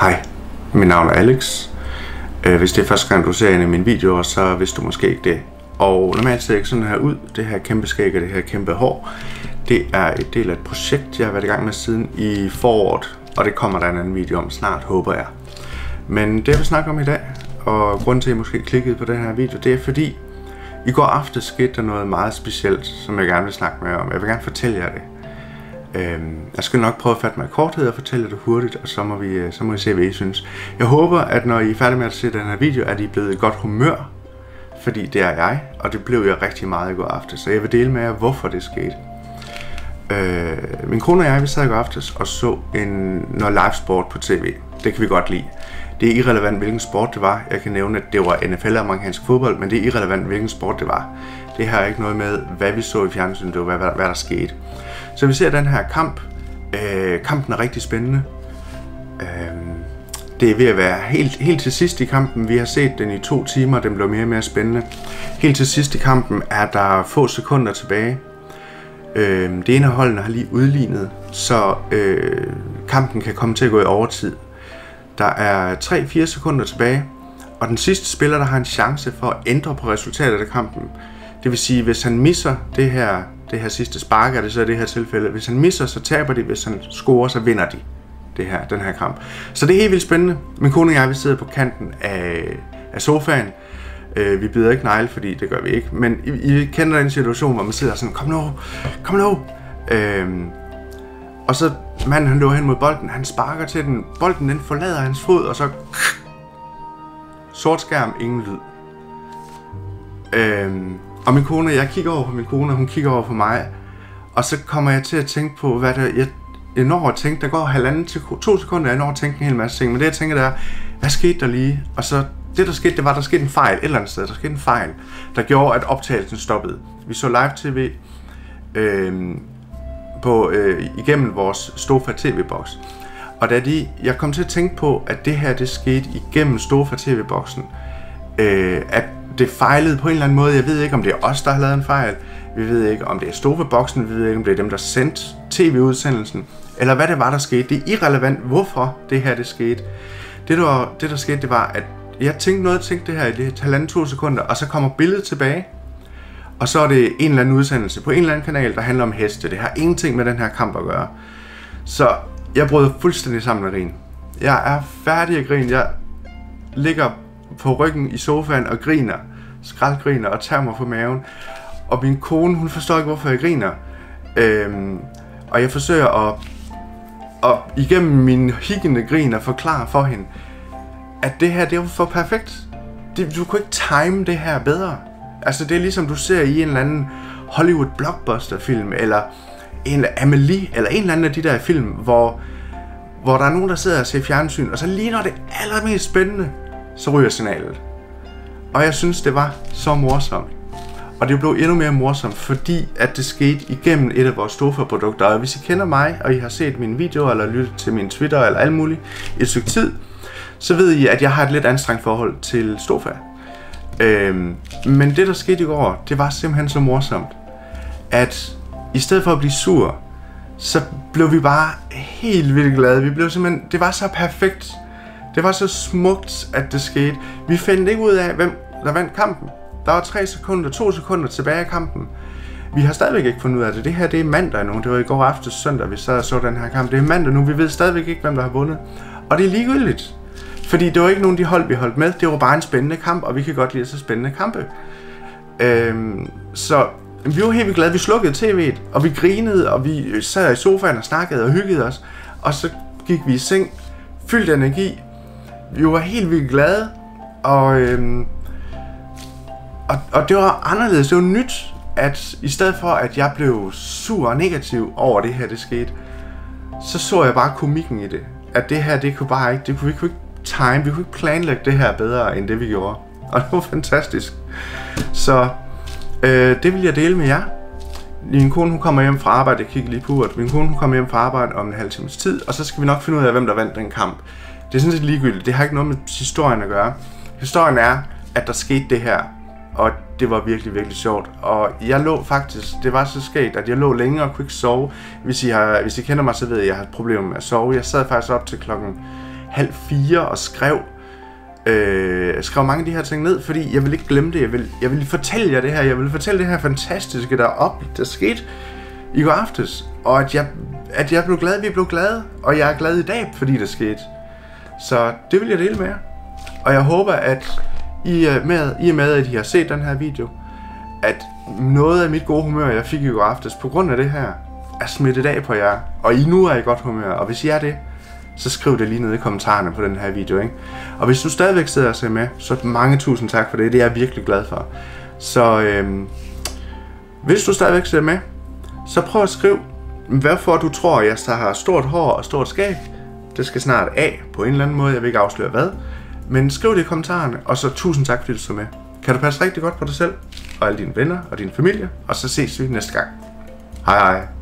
Hej, mit navn er Alex. Øh, hvis det er første gang, du ser en af mine videoer, så vidste du måske ikke det. Og normalt ser jeg ikke sådan her ud. Det her kæmpe skæg og det her kæmpe hår, det er et del af et projekt, jeg har været i gang med siden i foråret. Og det kommer der en anden video om snart, håber jeg. Men det jeg vil snakke om i dag, og grunden til at I måske klikkede på den her video, det er fordi, i går aftes skete der noget meget specielt, som jeg gerne vil snakke med jer om. Jeg vil gerne fortælle jer det. Øhm, jeg skal nok prøve at fatte mig i korthed og fortælle det hurtigt, og så må, vi, øh, så må vi se, hvad I synes. Jeg håber, at når I er færdige med at se den her video, at I er blevet i godt humør, fordi det er jeg, og det blev jeg rigtig meget i går aftes. Så jeg vil dele med jer, hvorfor det skete. Øh, min kone og jeg, vi sad i går aftes og så en, noget live sport på tv. Det kan vi godt lide. Det er irrelevant, hvilken sport det var. Jeg kan nævne, at det var NFL amerikansk fodbold, men det er irrelevant, hvilken sport det var. Det har ikke noget med, hvad vi så i fjernsynet, det var, hvad, hvad, hvad der skete. Så vi ser den her kamp. Øh, kampen er rigtig spændende. Øh, det er ved at være helt, helt til sidst i kampen. Vi har set den i to timer, den blev mere og mere spændende. Helt til sidst i kampen er der få sekunder tilbage. Øh, det ene af holdene har lige udlignet, så øh, kampen kan komme til at gå i overtid. Der er 3-4 sekunder tilbage, og den sidste spiller, der har en chance for at ændre på resultatet af kampen, det vil sige, hvis han misser det her, det her sidste spark, er det så i det her tilfælde, hvis han misser, så taber de, hvis han scorer, så vinder de det her, den her kamp. Så det er helt vildt spændende. Min kone og jeg, vi sidder på kanten af, af sofaen. Øh, vi bider ikke negle, fordi det gør vi ikke. Men I, I kender den situation, hvor man sidder sådan, kom nu, kom nu. Øh, og så manden, han løber hen mod bolden, han sparker til den. Bolden, den forlader hans fod, og så... Sort skærm, ingen lyd. Øhm, og min kone, jeg kigger over på min kone, og hun kigger over på mig. Og så kommer jeg til at tænke på, hvad der... Jeg, jeg når at tænke, der går halvanden til to sekunder, jeg når at tænke en hel masse ting. Men det jeg tænker, der er, hvad skete der lige? Og så det der skete, det var, der skete en fejl et eller andet sted. Der skete en fejl, der gjorde, at optagelsen stoppede. Vi så live tv Øhm, på, øh, igennem vores Stofa tv-boks. Og da de, jeg kom til at tænke på, at det her det skete igennem Stofa tv-boksen, øh, at det fejlede på en eller anden måde. Jeg ved ikke, om det er os, der har lavet en fejl. Vi ved ikke, om det er Stofa-boksen. Vi ved ikke, om det er dem, der sendte tv-udsendelsen. Eller hvad det var, der skete. Det er irrelevant, hvorfor det her det skete. Det, der, det, der skete, det var, at jeg tænkte noget, tænkte det her i det halvanden to sekunder, og så kommer billedet tilbage, og så er det en eller anden udsendelse på en eller anden kanal, der handler om heste. Det har ingenting med den her kamp at gøre. Så jeg brød fuldstændig sammen med grin. Jeg er færdig at grine. Jeg ligger på ryggen i sofaen og griner. Skraldgriner og tager mig på maven. Og min kone, hun forstår ikke, hvorfor jeg griner. Øhm, og jeg forsøger at, at igennem min higgende grin at forklare for hende, at det her, det er for perfekt. Det, du kunne ikke time det her bedre. Altså, det er ligesom du ser i en eller anden Hollywood blockbuster film, eller en Amelie, eller en eller anden af de der film, hvor, hvor der er nogen, der sidder og ser fjernsyn, og så lige når det er allermest spændende, så ryger signalet. Og jeg synes, det var så morsomt. Og det blev endnu mere morsomt, fordi at det skete igennem et af vores Stofa-produkter. Og hvis I kender mig, og I har set mine videoer, eller lyttet til min Twitter, eller alt muligt et stykke tid, så ved I, at jeg har et lidt anstrengt forhold til Stofa. Øhm, men det, der skete i går, det var simpelthen så morsomt, at i stedet for at blive sur, så blev vi bare helt vildt glade. Vi blev simpelthen, det var så perfekt. Det var så smukt, at det skete. Vi fandt ikke ud af, hvem der vandt kampen. Der var 3 sekunder, 2 sekunder tilbage i kampen. Vi har stadigvæk ikke fundet ud af det. Det her, det er mandag nu. Det var i går aftes søndag, vi sad og så den her kamp. Det er mandag nu. Vi ved stadigvæk ikke, hvem der har vundet. Og det er ligegyldigt. Fordi det var ikke nogen af de hold, vi holdt med. Det var bare en spændende kamp, og vi kan godt lide så spændende kampe. Øhm, så vi var helt vildt glade. Vi slukkede tv'et, og vi grinede, og vi sad i sofaen og snakkede og hyggede os. Og så gik vi i seng, fyldt energi. Vi var helt vildt glade, og, øhm, og, og det var anderledes. Det var nyt, at i stedet for, at jeg blev sur og negativ over det her, det skete, så så jeg bare komikken i det. At det her, det kunne bare ikke, det kunne, vi kunne ikke time, vi kunne ikke planlægge det her bedre, end det vi gjorde. Og det var fantastisk. Så øh, det vil jeg dele med jer. Min kone hun kommer hjem fra arbejde, jeg kigger lige på uret. Min kone hun kommer hjem fra arbejde om en halv times tid, og så skal vi nok finde ud af, hvem der vandt den kamp. Det er sådan set ligegyldigt. Det har ikke noget med historien at gøre. Historien er, at der skete det her, og det var virkelig, virkelig sjovt. Og jeg lå faktisk, det var så sket, at jeg lå længe og kunne ikke sove. Hvis I, har, hvis I kender mig, så ved I, at jeg har problemer med at sove. Jeg sad faktisk op til klokken halv fire og skrev, øh, skrev mange af de her ting ned, fordi jeg vil ikke glemme det. Jeg vil, jeg vil fortælle jer det her. Jeg vil fortælle det her fantastiske, der op, der skete i går aftes. Og at jeg, at jeg blev glad, vi blev glade. Og jeg er glad i dag, fordi det skete. Så det vil jeg dele med jer. Og jeg håber, at I, er med, I er med, at I har set den her video, at noget af mit gode humør, jeg fik i går aftes, på grund af det her, er smittet af på jer. Og I nu er i godt humør. Og hvis I er det, så skriv det lige nede i kommentarerne på den her video. Ikke? Og hvis du stadigvæk sidder og ser med, så mange tusind tak for det. Det er jeg virkelig glad for. Så øhm, hvis du stadigvæk sidder med, så prøv at skrive, hvorfor du tror, jeg så har stort hår og stort skæg. Det skal snart af på en eller anden måde. Jeg vil ikke afsløre hvad. Men skriv det i kommentarerne, og så tusind tak, fordi du så med. Kan du passe rigtig godt på dig selv, og alle dine venner og din familie, og så ses vi næste gang. Hej hej.